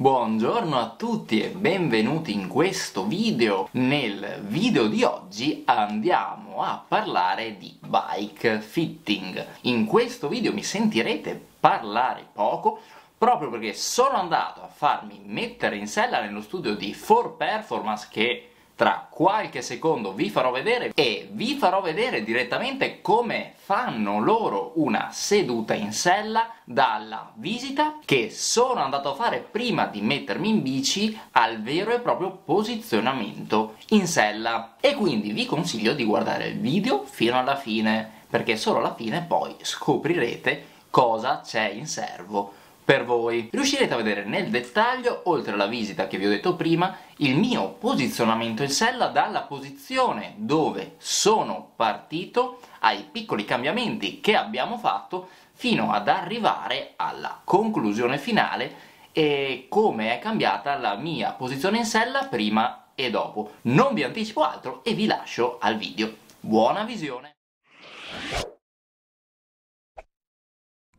Buongiorno a tutti e benvenuti in questo video. Nel video di oggi andiamo a parlare di bike fitting. In questo video mi sentirete parlare poco proprio perché sono andato a farmi mettere in sella nello studio di 4Performance che tra qualche secondo vi farò vedere e vi farò vedere direttamente come fanno loro una seduta in sella dalla visita che sono andato a fare prima di mettermi in bici al vero e proprio posizionamento in sella. E quindi vi consiglio di guardare il video fino alla fine perché solo alla fine poi scoprirete cosa c'è in serbo per voi. Riuscirete a vedere nel dettaglio, oltre alla visita che vi ho detto prima, il mio posizionamento in sella dalla posizione dove sono partito ai piccoli cambiamenti che abbiamo fatto fino ad arrivare alla conclusione finale e come è cambiata la mia posizione in sella prima e dopo. Non vi anticipo altro e vi lascio al video. Buona visione!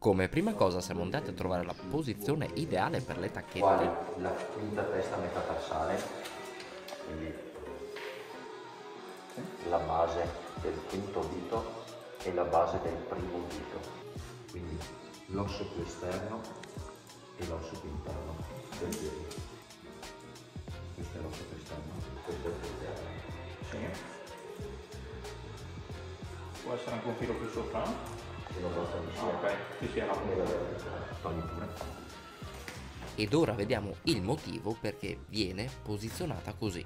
Come prima cosa siamo andati a trovare la posizione ideale per le tacchette. Quale la quinta testa metatarsale, quindi la base del quinto dito e la base del primo dito. Quindi l'osso più esterno e l'osso più interno del piede. Questo è l'osso più esterno, questo è il più interno. Sì. Può essere anche un filo più sopra? Ok, sì, sì, Togli pure. Ed ora vediamo il motivo perché viene posizionata così.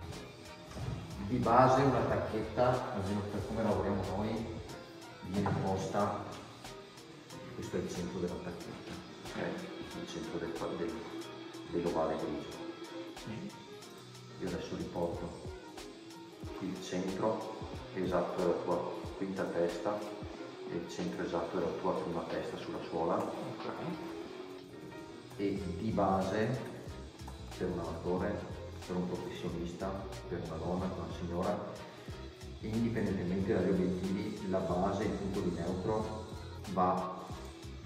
Di base una tacchetta, almeno per come lavoriamo noi, viene posta, questo è il centro della tacchetta, ok? il centro del, del, dell'ovale grigio. Io adesso riporto il centro esatto della tua quinta testa e il centro esatto della tua prima testa sulla suola. E di base per un amatore, per un professionista, per una donna, per una signora, indipendentemente dagli obiettivi, la base, il punto di neutro va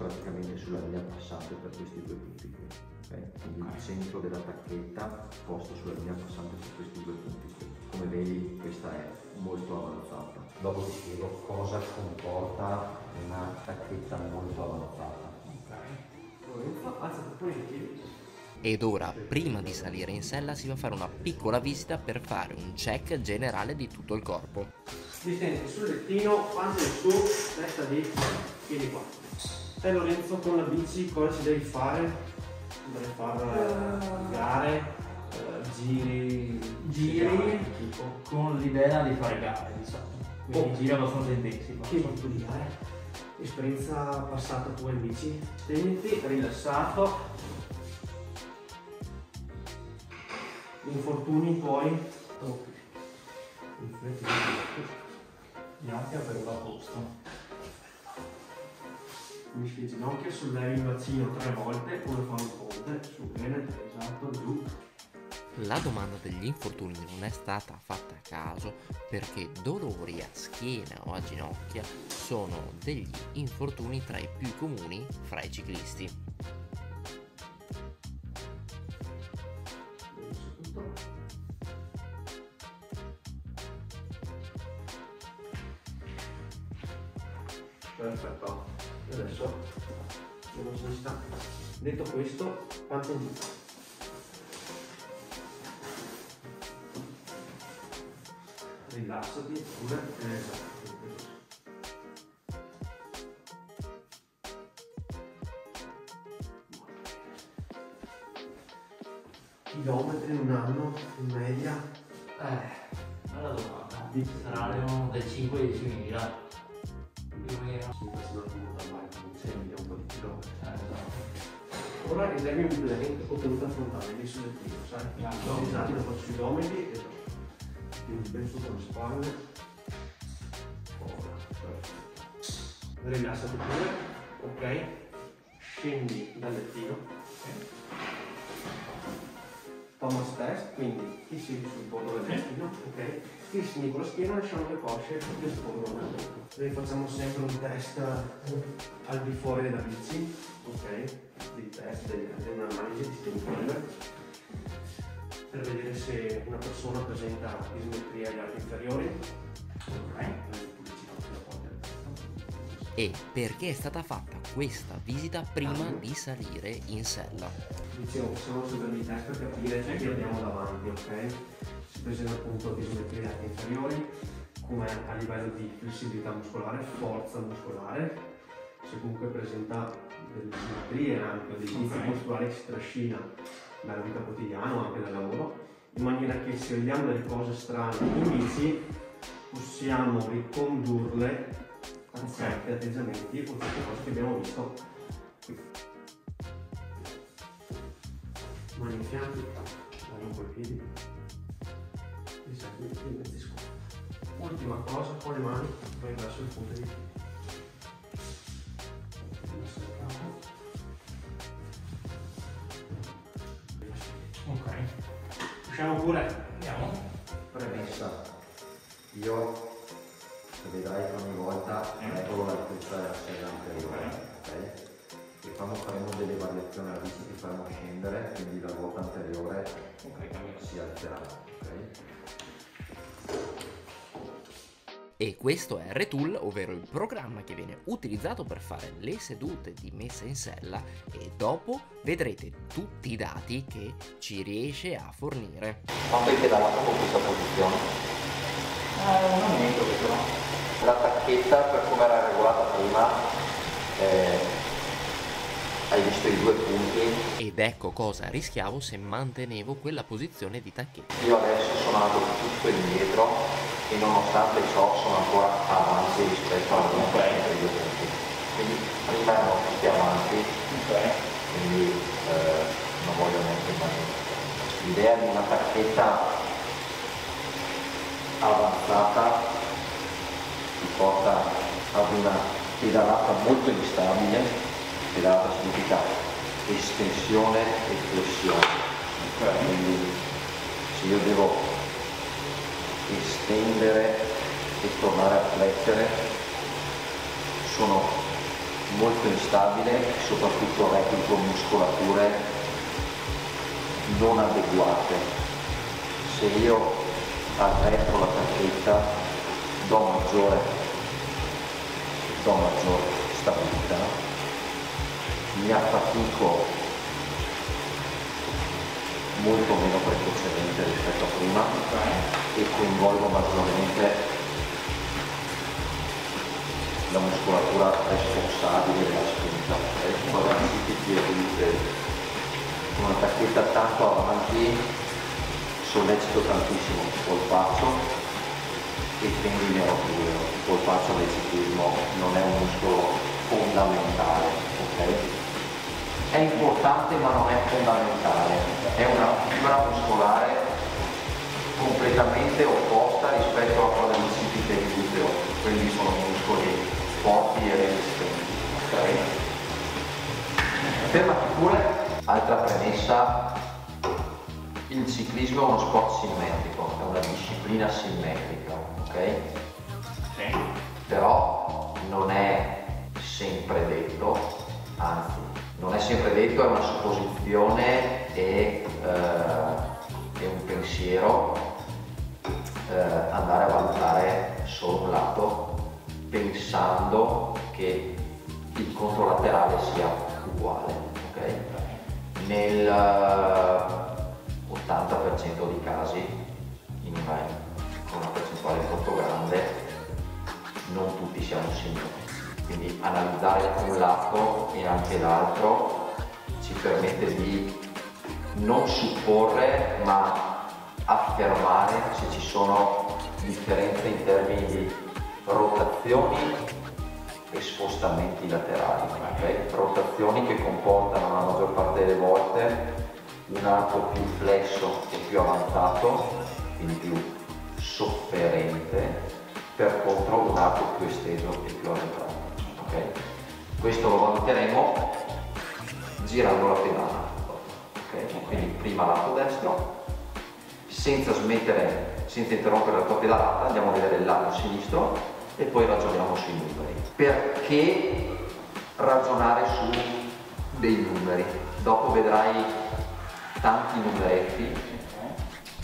praticamente sulla linea passante per questi due punti qui. ok? Quindi il centro della tacchetta posto sulla linea passante per questi due punti qui. Come vedi questa è molto avanzata. Dopo ti spiego cosa comporta una tacchetta molto avanzata. Ed ora, prima di salire in sella, si va a fare una piccola visita per fare un check generale di tutto il corpo. Distendi sul lettino, pancia in su, testa di piedi qua. Te Lorenzo con la bici cosa ci devi fare? Dovrei fare gare, eh, giri, Giri. tipo. con l'idea di fare gare, diciamo. Quindi Oh. giri abbastanza intensi. Che tipo di gare? Esperienza passata tua in bici? Stegniti, rilassato. Infortuni. Rifletti. Ginocchia per la posto. Unisci le ginocchia, sollevi il bacino tre volte, come fa un ponte, su bene, esatto, giù. La domanda degli infortuni non è stata fatta a caso perché dolori a schiena o a ginocchia sono degli infortuni tra i più comuni fra i ciclisti. quindi dal lettino. Thomas test, quindi ti siedi sul bordo del lettino, ok? Stissimi con la schiena, lasciamo le cosce e scorrono. Noi facciamo sempre un test eh, al di fuori della bici, ok? Di test delle analisi di stakeholder per vedere se una persona presenta dismetria agli arti inferiori. Okay. E perché è stata fatta questa visita prima di salire in sella? Dicevo, siamo su degli test per capire chi abbiamo davanti, ok? Si presenta appunto agli arti inferiori, come a livello di flessibilità muscolare, forza muscolare, se comunque presenta delle simmetrie anche dei inizi Ok. muscolari che si trascina dalla vita quotidiana o anche dal lavoro, in maniera che se vediamo delle cose strane inizi possiamo ricondurle a certi atteggiamenti o certe cose che abbiamo visto. Mani in fianchi, dai con i piedi, e segui il mezzisco. Ultima cosa, con le mani vai verso il punto dei piedi. Ok. Usciamo pure. E questo è R-Tool, ovvero il programma che viene utilizzato per fare le sedute di messa in sella e dopo vedrete tutti i dati che ci riesce a fornire. Quanto hai pedalato con questa posizione? Eh, non niente però. La tacchetta per come era regolata prima, eh, hai visto i due punti, Ed ecco cosa rischiavo se mantenevo quella posizione di tacchetta. io adesso sono andato tutto indietro e nonostante ciò sono ancora avanti rispetto alla mia tacchetta di due punti. Quindi rimango tutti avanti, Ok. quindi eh, non voglio neanche immaginare. L'idea di una tacchetta avanzata ti porta ad una pedalata molto instabile, pedalata significa estensione e flessione. Quindi se io devo estendere e tornare a flettere sono molto instabile soprattutto replico muscolature non adeguate. Se io arretro la tacchetta do maggiore, do maggiore stabilità, mi affatico molto meno precocemente rispetto a prima e coinvolgo maggiormente la muscolatura responsabile della spinta. Eh, Quando anziché piedi con una tacchetta tanto avanti sollecito tantissimo il polpaccio e quindi ne ho due. Il polpaccio del ciclismo non è un muscolo fondamentale, ok? È importante ma non è fondamentale, è una fibra muscolare completamente opposta rispetto a quella del bicipite e gluteo, quelli sono muscoli forti e resistenti. ok? Fermati pure, altra premessa, il ciclismo è uno sport simmetrico, è una disciplina simmetrica, ok? Sì. Però non è sempre detto, anzi, non è sempre detto, è una supposizione e, eh, e un pensiero eh, andare a valutare solo un lato pensando che il controlaterale sia uguale. ok? Nel eh, 80% dei casi, in una, percentuale molto grande, non tutti siamo simili. Quindi analizzare un lato e anche l'altro ci permette di non supporre ma affermare se ci sono differenze in termini di rotazioni e spostamenti laterali. ok? Rotazioni che comportano la maggior parte delle volte un arco più flesso e più avanzato, quindi più sofferente, per contro un arco più esteso e più arretrato. Ok? Questo lo valuteremo girando la pedana. ok? Quindi prima lato destro, senza smettere, senza interrompere la tua pedalata, andiamo a vedere il lato sinistro e poi ragioniamo sui numeri. Perché ragionare su dei numeri? Dopo vedrai tanti numeretti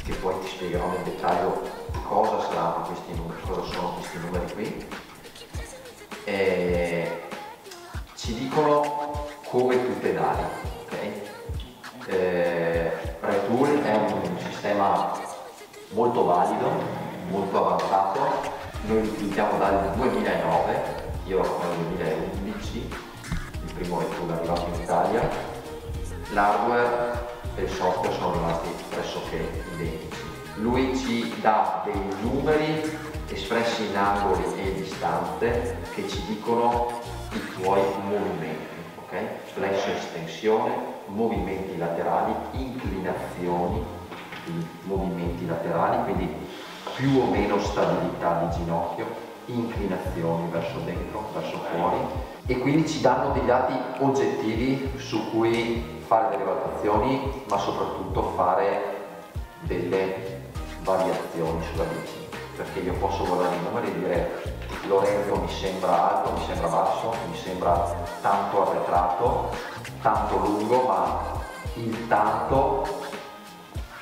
che poi ti spiegherò nel dettaglio cosa saranno questi numeri, cosa sono questi numeri qui. E ci dicono come tu pedali? Eh, Retool è un sistema molto valido, molto avanzato, noi lo utilizziamo dal 2009, io nel 2011, il primo Retool arrivato in Italia, l'hardware e il software sono rimasti pressoché identici. Lui ci dà dei numeri espressi in angoli e distanze che ci dicono i tuoi movimenti, ok? Flesso estensione, movimenti laterali, inclinazioni, movimenti laterali, quindi più o meno stabilità di ginocchio, inclinazioni verso dentro, verso fuori e quindi ci danno dei dati oggettivi su cui fare delle valutazioni ma soprattutto fare delle variazioni sulla bici perché io posso guardare i numeri e dire Lorenzo mi sembra alto, mi sembra basso, mi sembra tanto arretrato, tanto lungo, ma il tanto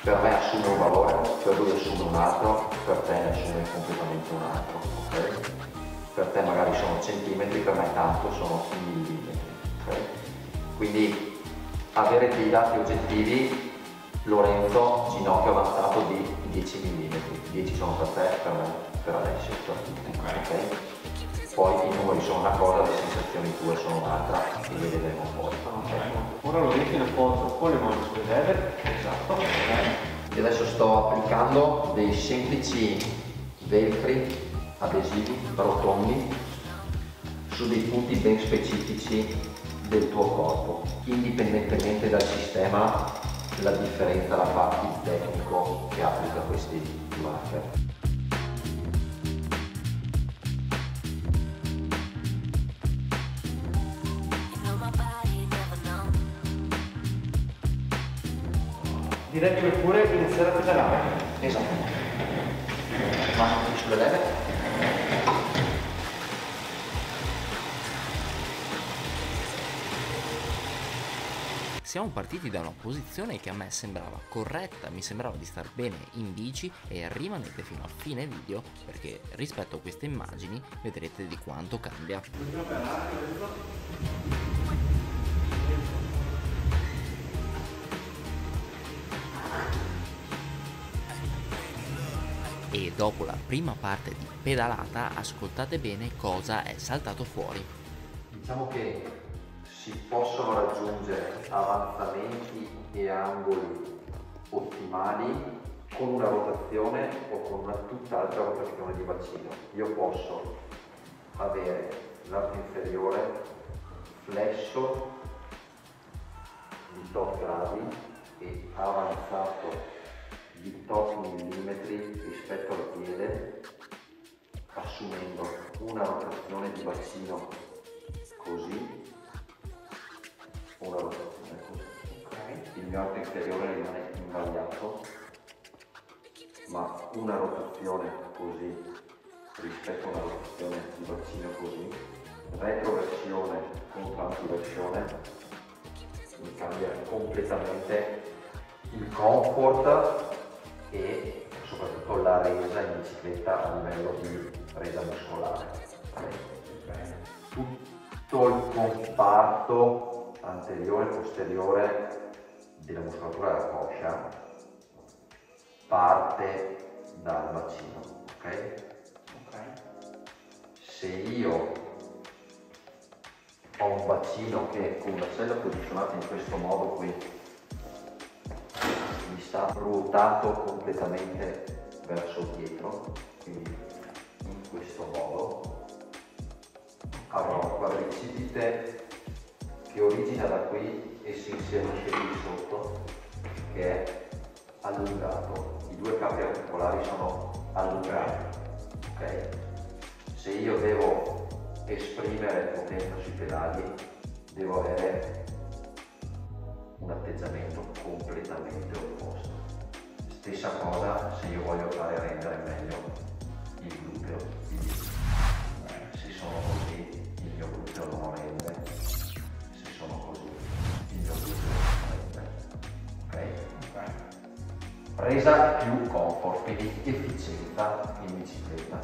per me assume un valore, per lui assume un altro, per te ne assume completamente un altro. Okay? Per te magari sono centimetri, per me tanto sono millimetri. Okay? Quindi avere dei dati oggettivi, Lorenzo ginocchio avanzato di 10 mm, 10 sono per te, per me, per Alessio, per tutti. Okay. Poi i numeri sono una cosa, le sensazioni tue sono un'altra e le vedremo poi. Okay. Ora lo metti nel foto con le mani sulle leve. Esatto. Okay. E adesso sto applicando dei semplici velcri adesivi rotondi su dei punti ben specifici del tuo corpo, indipendentemente dal sistema la differenza la fa il tecnico che applica questi marker. Direi che pure iniziare a pedalare. Esatto. Ma sulle leve? Siamo partiti da una posizione che a me sembrava corretta, mi sembrava di star bene in bici e rimanete fino a fine video perché rispetto a queste immagini vedrete di quanto cambia. E dopo la prima parte di pedalata ascoltate bene cosa è saltato fuori. Diciamo che si possono raggiungere avanzamenti e angoli ottimali con una rotazione o con una tutt'altra rotazione di bacino. Io posso avere l'arto inferiore flesso di tot gradi e avanzato di tot millimetri rispetto al piede assumendo una rotazione di bacino così una rotazione così. Okay. Il mio arco inferiore rimane invariato, ma una rotazione così rispetto a una rotazione di bacino così, retroversione contro antiversione, mi cambia completamente il comfort e soprattutto la resa in bicicletta a livello di resa muscolare. Tutto il comparto anteriore e posteriore della muscolatura della coscia parte dal bacino, ok? Se io ho un bacino che con una sella posizionata in questo modo qui mi sta ruotato completamente verso dietro, quindi in questo modo avrò un quadricipite che origina da qui e si inserisce qui sotto, che è allungato. I due capi articolari sono allungati. Okay? Se io devo esprimere potenza sui pedali, devo avere un atteggiamento completamente opposto. Stessa cosa se io voglio fare rendere meglio il gluteo. Resa più comfort, quindi efficienza in bicicletta.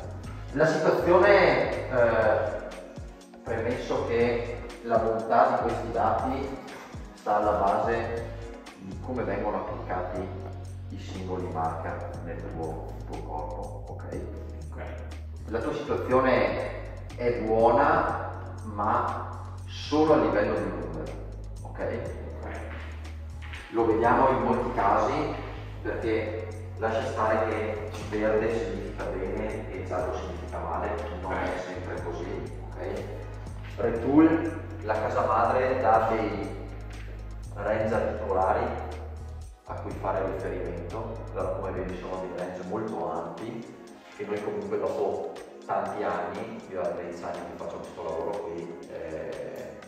La situazione, eh, premesso che la bontà di questi dati sta alla base di come vengono applicati i singoli marker nel tuo, tuo corpo, ok? Ok. La tua situazione è buona, ma solo a livello di numeri, ok? Ok. Lo vediamo in molti casi perché lascia stare che verde significa bene e giallo significa male, non è sempre così, ok? Retool, la casa madre dà dei range articolari a cui fare riferimento, però come vedi sono dei range molto ampi che noi comunque dopo tanti anni, io da 13 anni che faccio questo lavoro qui, eh,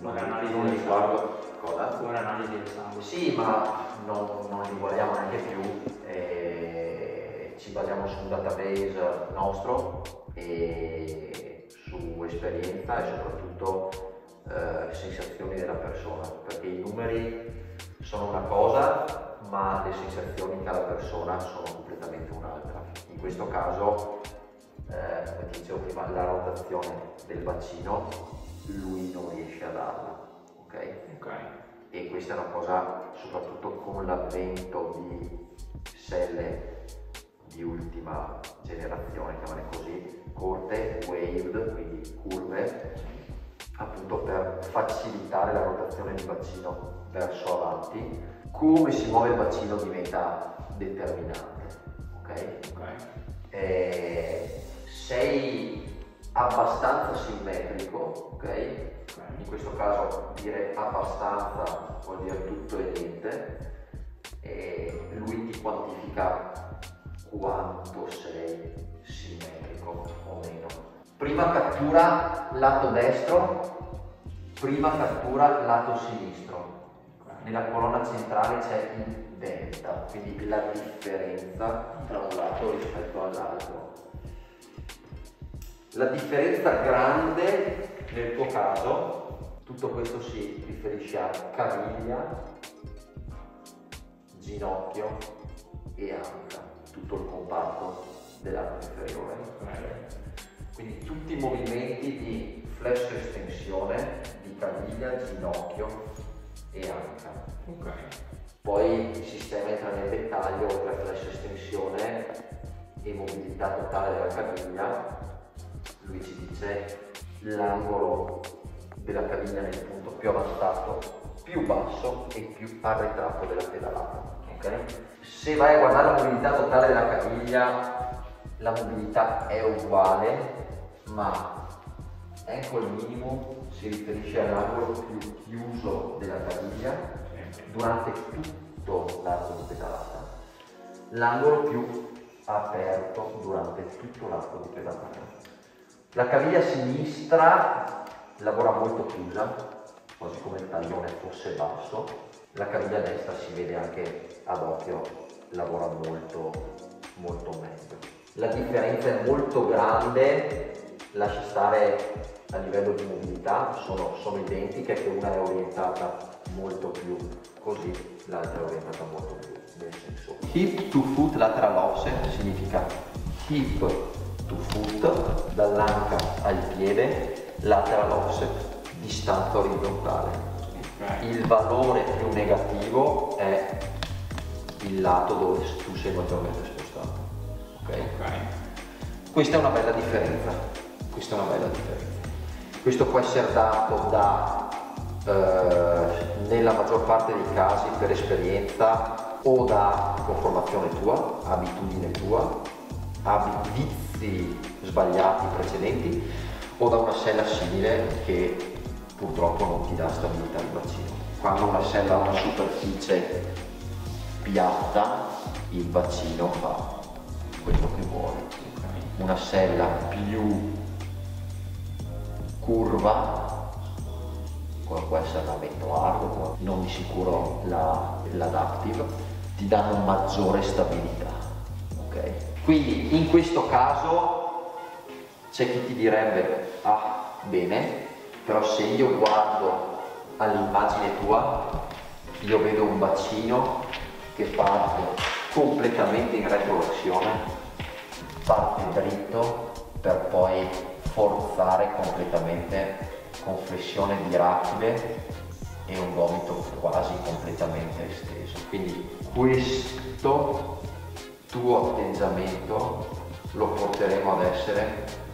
non, non li guardo cosa? Un'analisi del sangue. Sì, ma non, non li guardiamo neanche più, eh, ci basiamo su un database nostro e su esperienza e soprattutto eh, sensazioni della persona, perché i numeri sono una cosa, ma le sensazioni che ha la persona sono completamente un'altra. In questo caso, eh, come dicevo prima, la rotazione del bacino lui non riesce a darla, ok? E questa è una cosa soprattutto con l'avvento di selle di ultima generazione, chiamane così, corte, waved, quindi curve, appunto per facilitare la rotazione del bacino verso avanti. Come si muove il bacino diventa determinante, ok? Ok. Eh, sei abbastanza simmetrico, ok? In questo caso dire abbastanza vuol dire tutto e niente. E lui ti quantifica quanto sei simmetrico o meno. Prima cattura lato destro, prima cattura lato sinistro. Nella colonna centrale c'è il delta, quindi la differenza tra un lato rispetto all'altro. La differenza grande nel tuo caso, tutto questo si riferisce a caviglia, ginocchio e anca, tutto il comparto dell'arco inferiore. Quindi tutti i movimenti di flesso estensione di caviglia, ginocchio e anca. Ok. Poi il sistema entra nel dettaglio oltre a flesso estensione e mobilità totale della caviglia. Lui ci dice l'angolo della caviglia nel punto più avanzato, più basso e più arretrato della pedalata. ok? Se vai a guardare la mobilità totale della caviglia, la mobilità è uguale, ma ankle minimo si riferisce all'angolo più chiuso della caviglia durante tutto l'arco di pedalata, l'angolo più aperto durante tutto l'arco di pedalata. La caviglia sinistra lavora molto chiusa, quasi come il taglione fosse basso, la caviglia destra si vede anche ad occhio, lavora molto, molto meglio. La differenza è molto grande, lascia stare a livello di mobilità, sono, sono identiche, che una è orientata molto più così, l'altra è orientata molto più nel senso. Hip to foot lateral offset significa hip to foot, dall'anca al piede, lateral offset, distanza orizzontale. Il valore più negativo è il lato dove tu sei maggiormente spostato. ok? Ok. Questa è una bella differenza. Questa è una bella differenza. Questo può essere dato da, eh, nella maggior parte dei casi, per esperienza o da conformazione tua, abitudine tua, vizi sbagliati precedenti o da una sella simile che purtroppo non ti dà stabilità di bacino. Quando una sella ha una superficie piatta, il bacino fa quello che vuole una sella più curva, come può essere l'ammetto ardo, non di sicuro la- l'adaptive, ti danno maggiore stabilità. ok? Quindi in questo caso c'è chi ti direbbe, ah bene, però se io guardo all'immagine tua, io vedo un bacino che parte completamente in retroversione, parte dritto per poi forzare completamente con flessione di rachide e un gomito quasi completamente esteso. Quindi questo tuo atteggiamento lo porteremo ad essere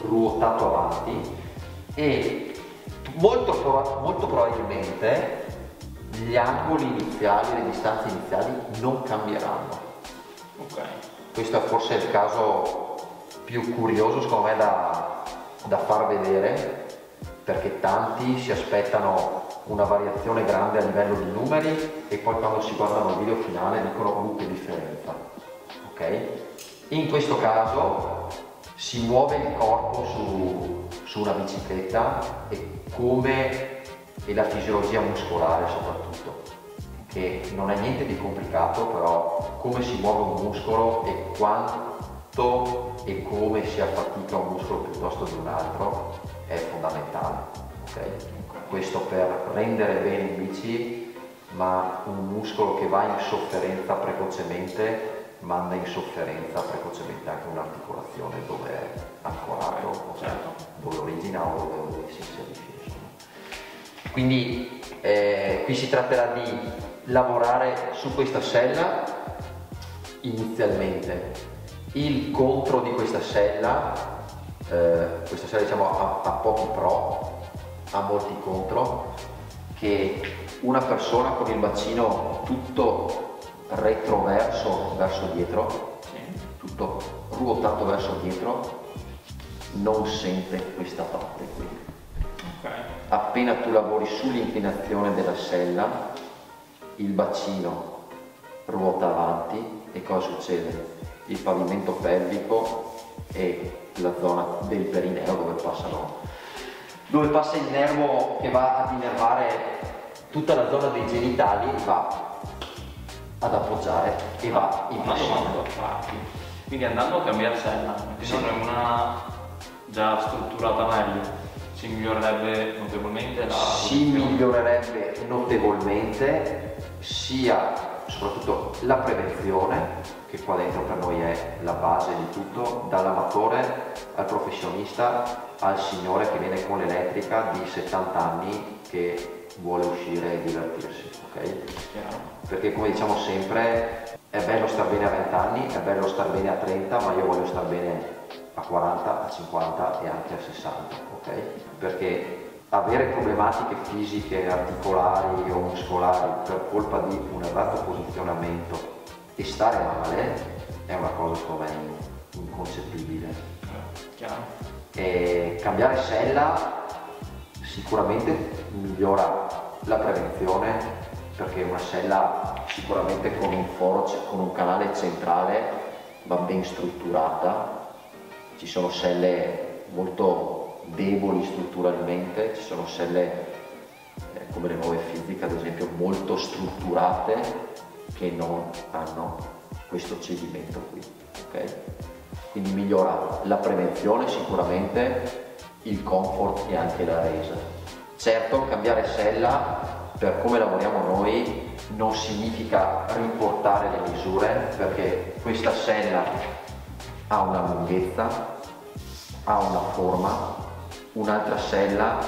ruotato avanti e molto, molto probabilmente gli angoli iniziali, le distanze iniziali non cambieranno. Okay. Questo è forse il caso più curioso secondo me da, da far vedere perché tanti si aspettano una variazione grande a livello di numeri e poi quando si guardano il video finale dicono che differenza. Okay? In questo caso si muove il corpo su, su una bicicletta e come e la fisiologia muscolare soprattutto, che non è niente di complicato, però come si muove un muscolo e quanto e come si affatica un muscolo piuttosto di un altro è fondamentale. Okay? Questo per rendere bene in bici, ma un muscolo che va in sofferenza precocemente manda in sofferenza precocemente anche un'articolazione dove è ancorato, cioè dove origina o dove si inserisce. Quindi eh, qui si tratterà di lavorare su questa sella inizialmente. Il contro di questa sella, eh, questa sella diciamo ha, ha pochi pro, ha molti contro, che una persona con il bacino tutto retroverso verso dietro, tutto ruotato verso dietro, non sente questa parte qui. Appena tu lavori sull'inclinazione della sella, il bacino ruota avanti e cosa succede? Il pavimento pelvico e la zona del perineo dove, passano, dove passa il nervo che va ad innervare tutta la zona dei genitali va ad appoggiare e va in flessione. Quindi andando a cambiare sella, sì. non è una già strutturata meglio, si migliorerebbe notevolmente la Si migliorerebbe notevolmente sia soprattutto la prevenzione, che qua dentro per noi è la base di tutto, dall'amatore al professionista al signore che viene con l'elettrica di 70 anni che vuole uscire e divertirsi, ok? Perché come diciamo sempre è bello star bene a 20 anni, è bello star bene a 30, ma io voglio star bene a 40, a 50 e anche a 60, ok? Perché avere problematiche fisiche, articolari o muscolari per colpa di un errato posizionamento e stare male è una cosa secondo me inconcepibile. Chiaro. E cambiare sella sicuramente migliora la prevenzione perché una sella sicuramente con un foro, con un canale centrale va ben strutturata ci sono selle molto deboli strutturalmente, ci sono selle eh, come le nuove fisiche ad esempio molto strutturate che non hanno questo cedimento qui. Okay? Quindi migliora la prevenzione sicuramente, il comfort e anche la resa. Certo cambiare sella per come lavoriamo noi non significa riportare le misure perché questa sella ha una lunghezza, ha una forma, un'altra sella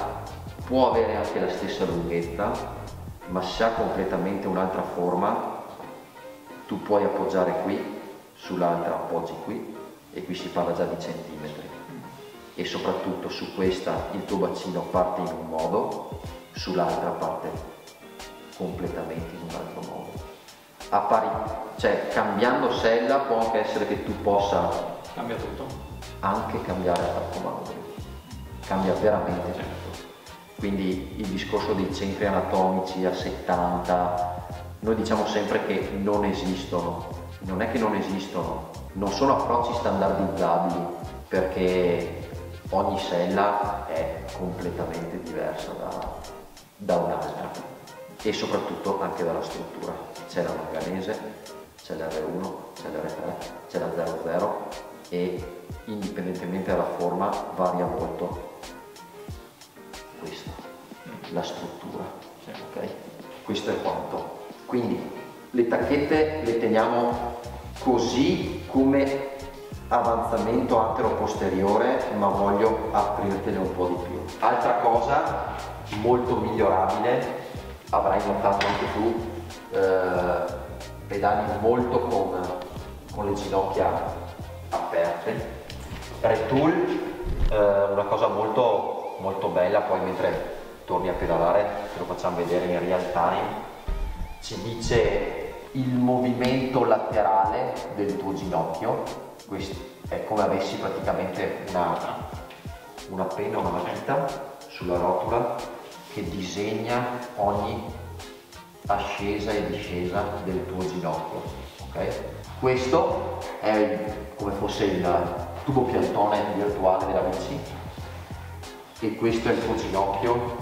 può avere anche la stessa lunghezza, ma se ha completamente un'altra forma, tu puoi appoggiare qui, sull'altra appoggi qui e qui si parla già di centimetri. E soprattutto su questa il tuo bacino parte in un modo, sull'altra parte completamente in un altro modo. A pari, cioè cambiando sella può anche essere che tu possa cambia anche cambiare attacco manuale cambia veramente tutto. Quindi il discorso dei centri anatomici a 70 noi diciamo sempre che non esistono. Non è che non esistono. Non sono approcci standardizzabili perché ogni sella è completamente diversa da, da un'altra e soprattutto anche dalla struttura. C'è la manganese, c'è l'R1, c'è l'R3, c'è la 00 e indipendentemente dalla forma varia molto questa, la struttura. Okay? questo è quanto. Quindi le tacchette le teniamo così come avanzamento antero-posteriore, ma voglio aprirtele un po' di più. Altra cosa molto migliorabile, avrai notato anche tu, eh, pedali molto con, con le ginocchia aperte. Retool, eh, una cosa molto, molto bella, poi mentre torni a pedalare, te lo facciamo vedere in real time, ci dice il movimento laterale del tuo ginocchio, questo è come avessi praticamente una, una penna, una matita sulla rotula che disegna ogni ascesa e discesa del tuo ginocchio. Okay? Questo è come fosse il tubo piantone virtuale della bici e questo è il tuo ginocchio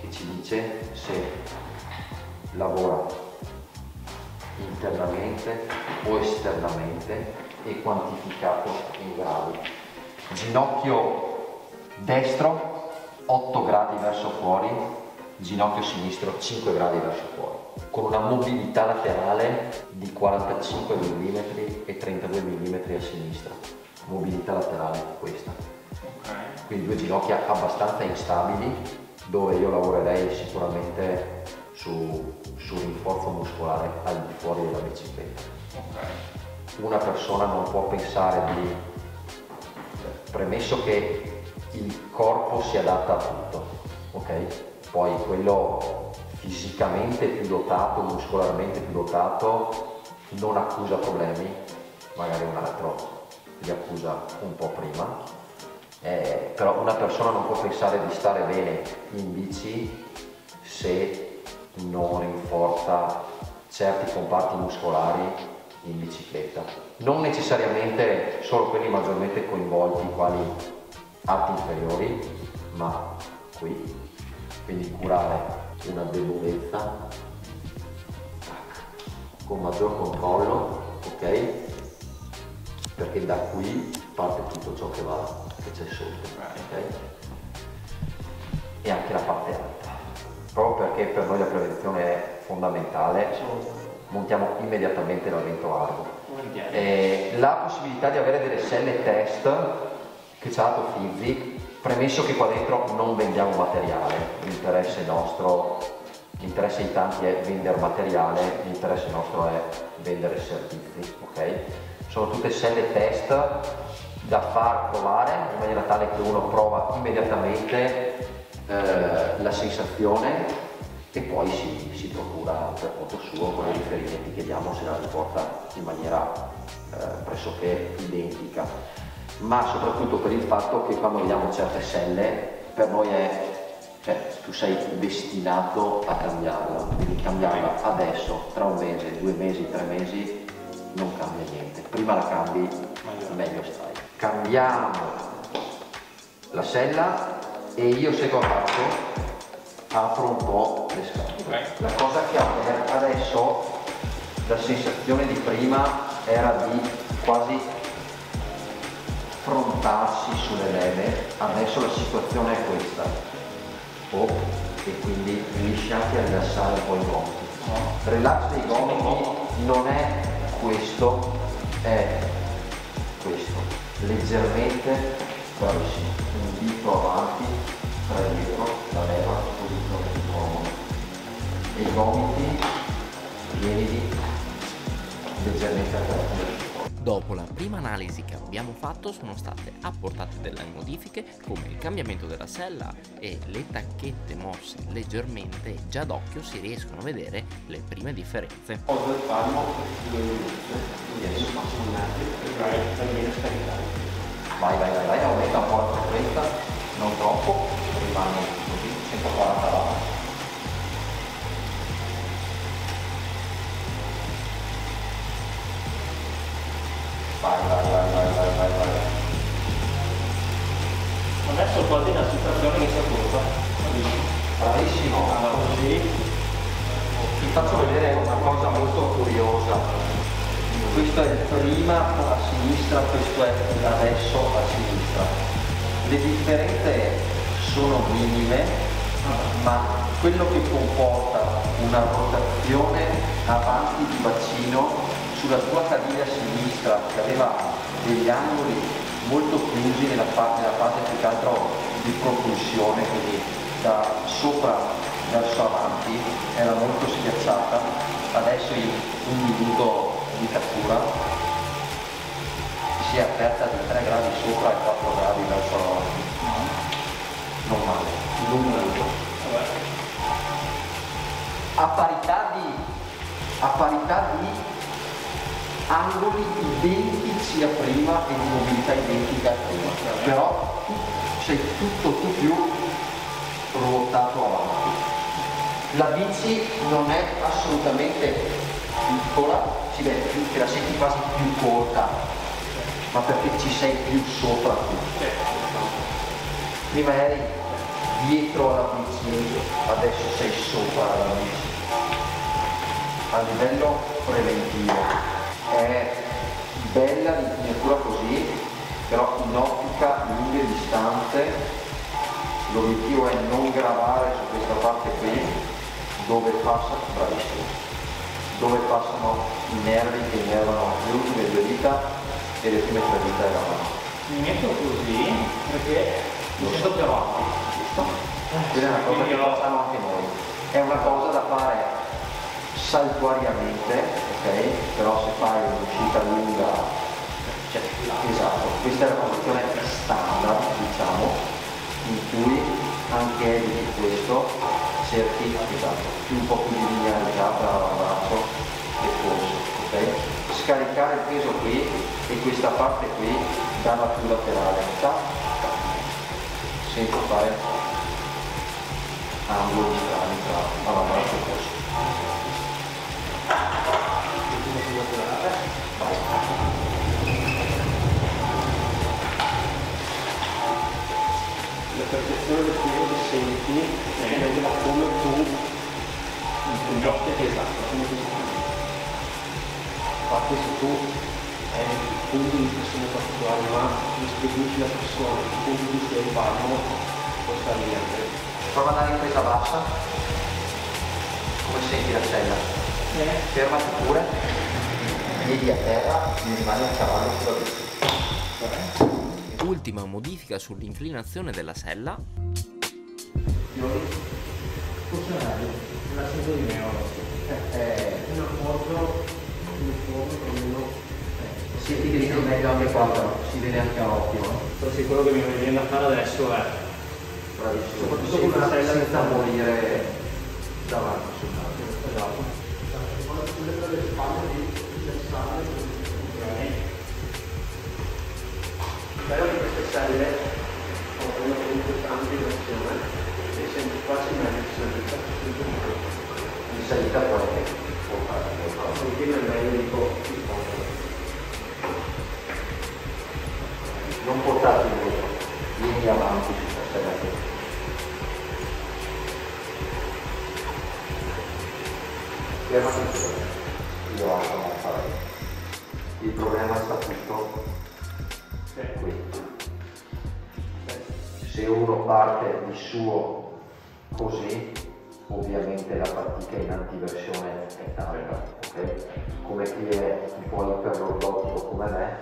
che ci dice se lavora internamente o esternamente e quantificato in gradi. Ginocchio destro 8 gradi verso fuori, ginocchio sinistro 5 gradi verso fuori, con una mobilità laterale di 45 mm e 32 mm a sinistra. Mobilità laterale questa. Quindi due ginocchia abbastanza instabili, dove io lavorerei sicuramente su, su rinforzo muscolare al di fuori della bicicletta. Una persona non può pensare di, premesso che il corpo si adatta a tutto, ok? Poi quello fisicamente più dotato, muscolarmente più dotato, non accusa problemi, magari un altro li accusa un po' prima, eh, però una persona non può pensare di stare bene in bici se non rinforza certi comparti muscolari in bicicletta. Non necessariamente solo quelli maggiormente coinvolti, quali arti inferiori, ma qui. Quindi curare una debolezza con maggior controllo, ok? Perché da qui parte tutto ciò che va, che c'è sotto, ok? E anche la parte alta proprio perché per noi la prevenzione è fondamentale, montiamo immediatamente l'avvento argo. Eh, la possibilità di avere delle selle test che ci ha dato Fizzi, premesso che qua dentro non vendiamo materiale, l'interesse nostro, l'interesse di tanti è vendere materiale, l'interesse nostro è vendere servizi, ok? Sono tutte selle test da far provare in maniera tale che uno prova immediatamente eh, la sensazione e poi si, si, procura per conto suo con i riferimenti che diamo se la riporta in maniera eh, pressoché identica ma soprattutto per il fatto che quando vediamo certe selle per noi è cioè tu sei destinato a cambiarla. Quindi cambiarla adesso tra un mese, due mesi, tre mesi non cambia niente. Prima la cambi meglio. stai. Cambiamo la sella e io se lo faccio apro un po' le scatole. La cosa che adesso la sensazione di prima era di quasi frontarsi sulle leve, adesso la situazione è questa. Oh, e quindi riusciate a rilassare un po' i gomiti. Relax dei gomiti non è questo, è questo, leggermente bravissimo, un dito avanti, tre dietro, la leva, posizione più comoda. E i gomiti pieni di leggermente aperti Dopo la prima analisi che abbiamo fatto sono state apportate delle modifiche come il cambiamento della sella e le tacchette mosse leggermente già d'occhio si riescono a vedere le prime differenze. Vai vai vai aumenta un po' la frequenza non troppo. Rimane così. 140 watt questo è prima a sinistra, questo è l'adesso a sinistra. Le differenze sono minime, ma quello che comporta una rotazione avanti di bacino sulla tua caviglia sinistra che aveva degli angoli molto chiusi nella, parte, nella fase più che altro di propulsione, quindi da sopra verso avanti era molto schiacciata, adesso in un minuto di cattura si è aperta di 3 gradi sopra e 4 gradi verso. Non male, in un minuto. A parità di, a parità di angoli identici a prima e di mobilità identica a prima, però sei tutto tu più ruotato avanti. La bici non è assolutamente piccola, si vede più, che la senti quasi più corta, ma perché ci sei più sopra tu. Prima eri dietro alla bici, adesso sei sopra la bici. A livello preventivo è bella l'impugnatura così, però in ottica lunghe distanze l'obiettivo è non gravare su questa parte qui dove passa, bravissimo, dove passano i nervi che innervano le ultime due dita e le prime tre dita della mano. Mi metto così perché mi sento più avanti. Quella è una cosa che facciamo anche noi. È una cosa da fare saltuariamente, ok? Però se fai un'uscita lunga, cioè, esatto, questa è la posizione standard, diciamo, in cui anche questo, cerchi più un po' più di linearità tra l'avambraccio e polso, ok? Scaricare il peso qui e questa parte qui dalla più laterale, tac, tac, senza fare angoli strani tra avambraccio e polso. La percezione del che senti è quella come tu gli occhi esatto, come tu Infatti se tu hai dei punti di pressione particolari ma distribuisci la pressione, il punto di vista del palmo, può stare niente. Prova ad andare in presa bassa, come senti la sella? Fermati pure, piedi a terra, mi rimani a cavallo sulla bici. Ultima modifica sull'inclinazione della sella. Funzionario, la sento di me Eh, un appoggio uniforme almeno senti che dico meglio anche qua, però si vede anche a occhio. eh. Forse quello che mi viene da fare adesso è Bravissimo. Soprattutto con la senza, sella senza morire davanti sul naso. esatto. Le spalle di. Il bello di queste selle ho una comunque tanta e senti facilmente salita In salita poi anche può fare qualcosa. perché nel meglio dico il fondo. Non portarti indietro, vieni avanti su questa qui. Fermati pure, io altro non farei. Il problema sta tutto qui. Se uno parte di suo così, ovviamente la fatica in antiversione è tanta, ok? Come chi è un po' iperlordotico come me,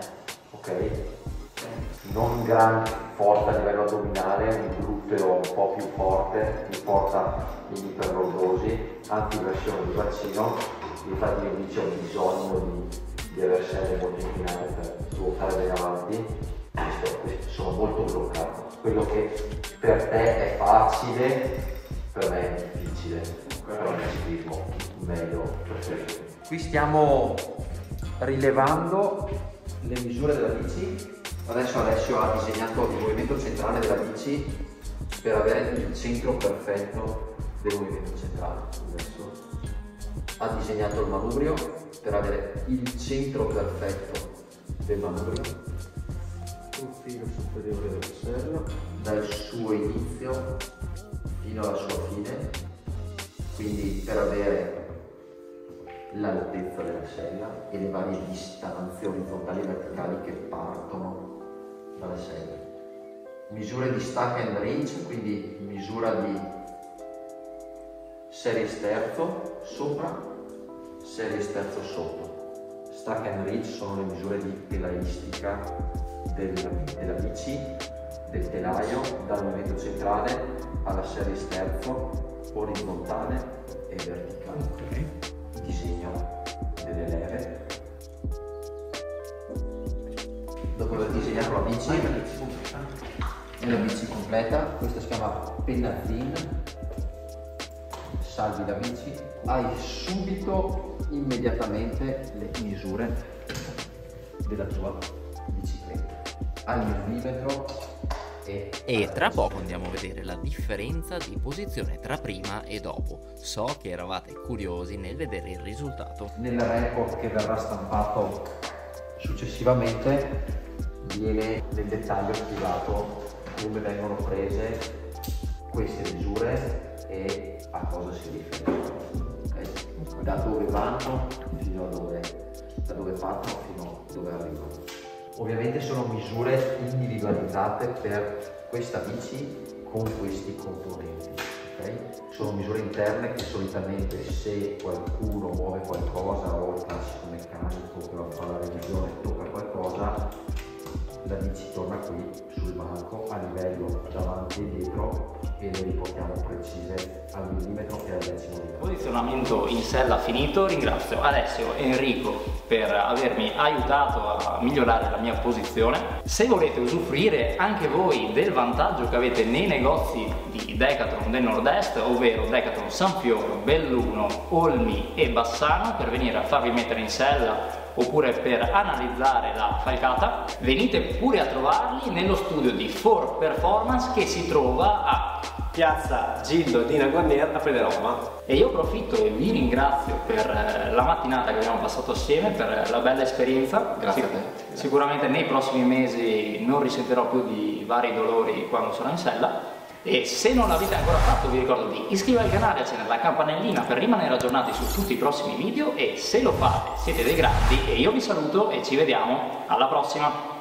ok? Non gran forza a livello addominale, un gluteo un po' più forte, mi porta in iperlordosi, antiversione di bacino, infatti io dice ho bisogno di, di avere selle molto inclinate per svuotare bene avanti, sono molto bloccato. Quello che per te è facile, per me è difficile, però il ciclismo meglio preferito. Qui stiamo rilevando le misure della bici. Adesso Alessio ha disegnato il movimento centrale della bici per avere il centro perfetto del movimento centrale. Adesso ha disegnato il manubrio per avere il centro perfetto del manubrio Un filo superiore della sella. dal suo inizio fino alla sua fine, quindi per avere l'altezza della sella e le varie distanze orizzontali e verticali che partono dalle selle. Misure di stack and range, quindi misura di serie sterzo sopra, serie sterzo sotto. Stack and reach sono le misure di telaistica del, della bici, del telaio, dal movimento centrale alla serie sterzo, orizzontale e verticale. Ok. Disegno delle leve. Dopo aver disegnato la bici, è la bici completa, questa si chiama penna thin, salvi la bici, hai subito, immediatamente le misure della tua bicicletta. Hai il millimetro e... Tra poco andiamo a vedere la differenza di posizione tra prima e dopo. So che eravate curiosi nel vedere il risultato. Nel report che verrà stampato successivamente viene nel dettaglio spiegato come vengono prese queste misure e a cosa si riferiscono. ok? Da dove vanno fino a dove, da dove partono fino a dove arrivano. Ovviamente sono misure individualizzate per questa bici con questi componenti. ok? Sono misure interne che solitamente se qualcuno muove qualcosa o il classico meccanico che va a fare la revisione tocca qualcosa, la bici torna qui sul banco a livello davanti e dietro e le riportiamo precise al millimetro e al decimo di. Posizionamento in sella finito, ringrazio Alessio e Enrico per avermi aiutato a migliorare la mia posizione. Se volete usufruire anche voi del vantaggio che avete nei negozi di Decathlon del Nord-Est, ovvero Decathlon San Fioro, Belluno, Olmi e Bassano, per venire a farvi mettere in sella oppure per analizzare la falcata, venite pure a trovarli nello studio di For Performance che si trova a Piazza Gildo Dina Guarnier a Fede Roma. e io approfitto e vi ringrazio per eh, la mattinata che abbiamo passato assieme, per la bella esperienza. Grazie a te. Sicuramente nei prossimi mesi non risentirò più di vari dolori quando sono in sella. E se non l'avete ancora fatto vi ricordo di iscrivervi al canale accendere la campanellina per rimanere aggiornati su tutti i prossimi video e se lo fate siete dei grandi e io vi saluto e ci vediamo alla prossima!